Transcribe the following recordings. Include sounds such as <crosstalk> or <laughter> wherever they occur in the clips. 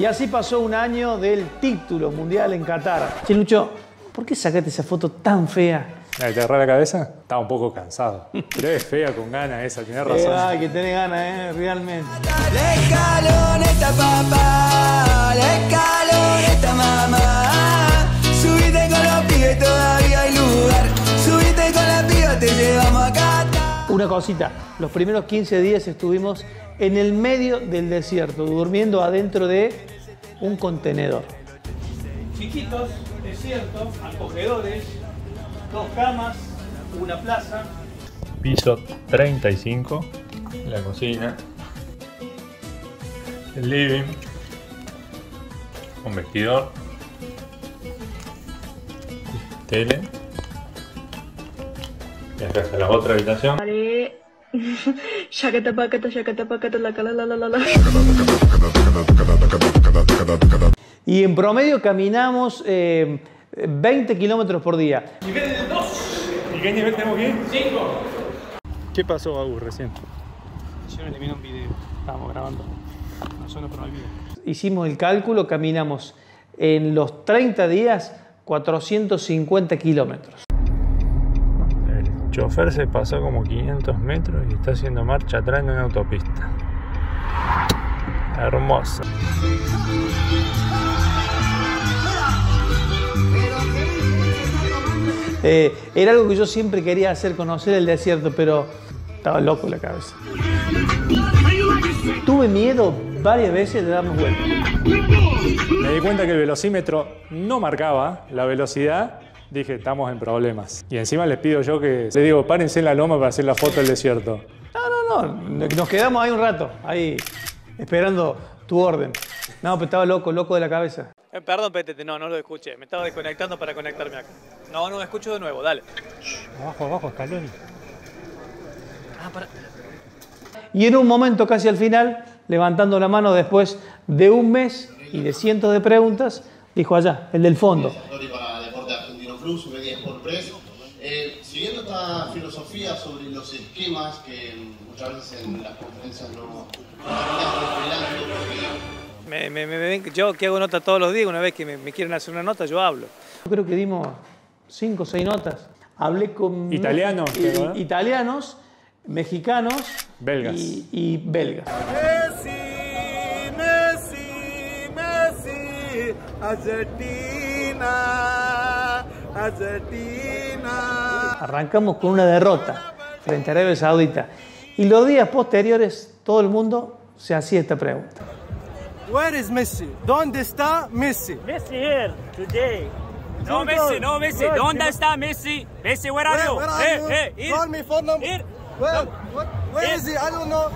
Y así pasó un año del título mundial en Qatar. Che, Lucho, ¿por qué sacaste esa foto tan fea? ¿Te agarra la cabeza? Estaba un poco cansado. <laughs> Pero es fea con ganas esa, tenés razón. Ay, que tenés ganas, ¿eh? Realmente. La escaloneta, papá, la escaloneta, mamá. Una cosita, los primeros 15 días estuvimos en el medio del desierto, durmiendo adentro de un contenedor. Chiquitos, desiertos, acogedores, dos camas, una plaza. Piso 35, la cocina, el living, un vestidor, tele. Y acá está la otra habitación. <laughs> La la la la. Y en promedio caminamos eh, 20 kilómetros por día. ¿Y qué nivel tenemos ir? 5. ¿Qué pasó, Agus, recién? Yo eliminé un video. Estábamos grabando una zona prohibida. Hicimos el cálculo, caminamos en los 30 días 450 kilómetros. El chofer se pasó como 500 metros y está haciendo marcha atrás en una autopista. Hermosa. Eh, era algo que yo siempre quería hacer, conocer el desierto, pero estaba loco en la cabeza. Tuve miedo varias veces de darnos vuelta. Me di cuenta que el velocímetro no marcaba la velocidad. Dije, estamos en problemas. Y encima les pido yo que, les digo, párense en la loma para hacer la foto del desierto. No, no, no, nos quedamos ahí un rato, ahí esperando tu orden. No, pero estaba loco, loco de la cabeza. Eh, perdón, Petete, no, no lo escuché. Me estaba desconectando para conectarme acá. No, no, escucho de nuevo, dale. Abajo, abajo, escalón. Ah, para. Y en un momento, casi al final, levantando la mano después de un mes y de cientos de preguntas, dijo allá, el del fondo. Plus, Media Sport Press. Eh, siguiendo esta filosofía sobre los esquemas que muchas veces en las conferencias no, Me, me, me ven, yo que hago nota todos los días, una vez que me, me quieren hacer una nota, yo hablo. Yo creo que dimos cinco o seis notas. Hablé con Italianos, creo, ¿eh? italianos, mexicanos Belgas. y, y belgas. Messi, Messi, Messi, Argentina. Arrancamos con una derrota frente a Arabia Saudita. Y los días posteriores, todo el mundo se hacía esta pregunta. Where is Messi? ¿Dónde está Messi? Messi here today. No Messi, no Messi. ¿Dónde está Messi? Messi, where are Where, you? where are hey, you? hey, here. Call me phone number. Here. Where, what, where is he? I don't know.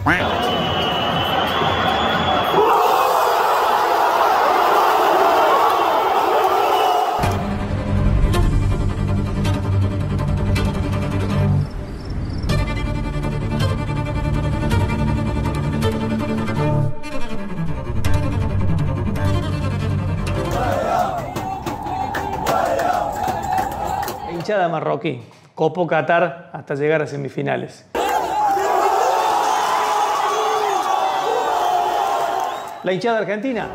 Hinchada marroquí copó Qatar hasta llegar a semifinales. La hinchada argentina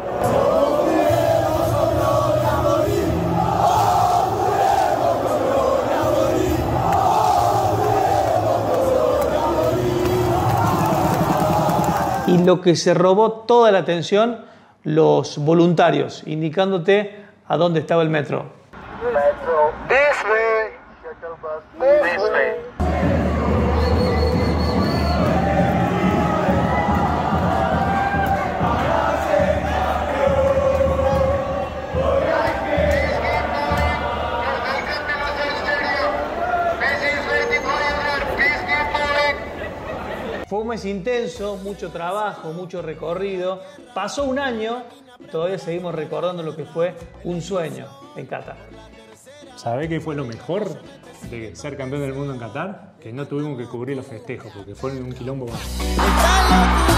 y lo que se robó toda la atención, los voluntarios, indicándote a dónde estaba el metro. Way. Fue un mes intenso, mucho trabajo, mucho recorrido. Pasó un año, todavía seguimos recordando lo que fue un sueño en Qatar. ¿Sabés qué fue lo mejor de ser campeón del mundo en Qatar? Que no tuvimos que cubrir los festejos, porque fueron un quilombo más.